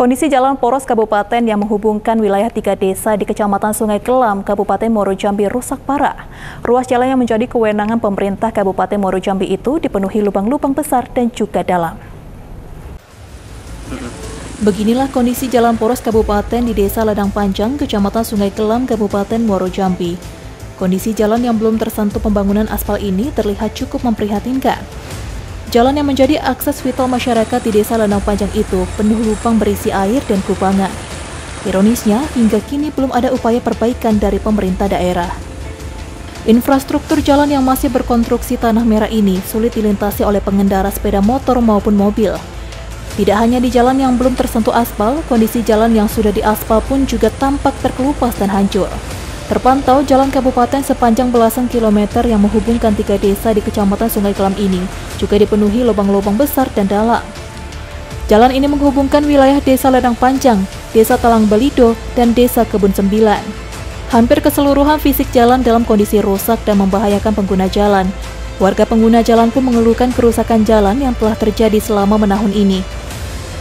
Kondisi jalan poros kabupaten yang menghubungkan wilayah tiga desa di Kecamatan Sungai Kelam, Kabupaten Muaro Jambi rusak parah. Ruas jalan yang menjadi kewenangan pemerintah Kabupaten Muaro Jambi itu dipenuhi lubang-lubang besar dan juga dalam. Beginilah kondisi jalan poros kabupaten di Desa Ladang Panjang, Kecamatan Sungai Kelam, Kabupaten Muaro Jambi. Kondisi jalan yang belum tersentuh pembangunan aspal ini terlihat cukup memprihatinkan. Jalan yang menjadi akses vital masyarakat di desa Lanang Panjang itu penuh lubang berisi air dan kubangan. Ironisnya, hingga kini belum ada upaya perbaikan dari pemerintah daerah. Infrastruktur jalan yang masih berkonstruksi tanah merah ini sulit dilintasi oleh pengendara sepeda motor maupun mobil. Tidak hanya di jalan yang belum tersentuh aspal, kondisi jalan yang sudah diaspal pun juga tampak terkelupas dan hancur. Terpantau jalan kabupaten sepanjang belasan kilometer yang menghubungkan tiga desa di kecamatan Sungai Kelam ini juga dipenuhi lubang-lubang besar dan dalam. Jalan ini menghubungkan wilayah Desa Ladang Panjang, Desa Talang Balido, dan Desa Kebun Sembilan. Hampir keseluruhan fisik jalan dalam kondisi rusak dan membahayakan pengguna jalan. Warga pengguna jalan pun mengeluhkan kerusakan jalan yang telah terjadi selama menahun ini.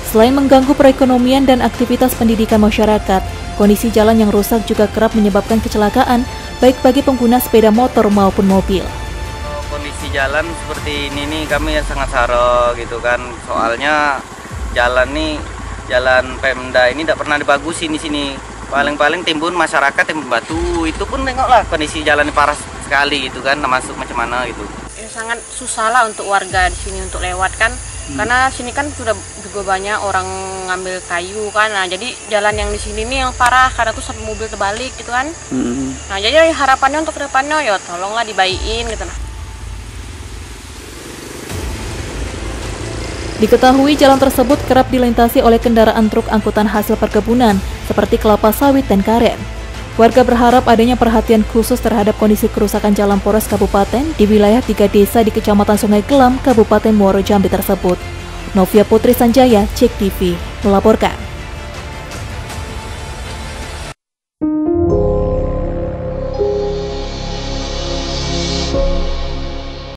Selain mengganggu perekonomian dan aktivitas pendidikan masyarakat, Kondisi jalan yang rusak juga kerap menyebabkan kecelakaan, baik bagi pengguna sepeda motor maupun mobil. Jalan seperti ini nih kami ya sangat saro gitu kan, soalnya jalan nih jalan Pemda ini tidak pernah dibagusin di sini. Paling-paling timbun masyarakat yang batu itu pun tengoklah kondisi jalan parah sekali gitu kan, masuk macam mana gitu. Ya, sangat susah lah untuk warga di sini untuk lewat kan hmm. karena sini kan sudah juga banyak orang ngambil kayu kan nah jadi jalan yang di sini nih yang parah karena tuh sampai mobil terbalik gitu kan hmm. nah jadi harapannya untuk ke depannya ya tolonglah dibaikin gitu nah Diketahui jalan tersebut kerap dilintasi oleh kendaraan truk angkutan hasil perkebunan seperti kelapa sawit dan karet. Warga berharap adanya perhatian khusus terhadap kondisi kerusakan jalan poros kabupaten di wilayah tiga desa di Kecamatan Sungai Kelam, Kabupaten Muaro Jambi tersebut. Novia Putri Sanjaya, Cek melaporkan.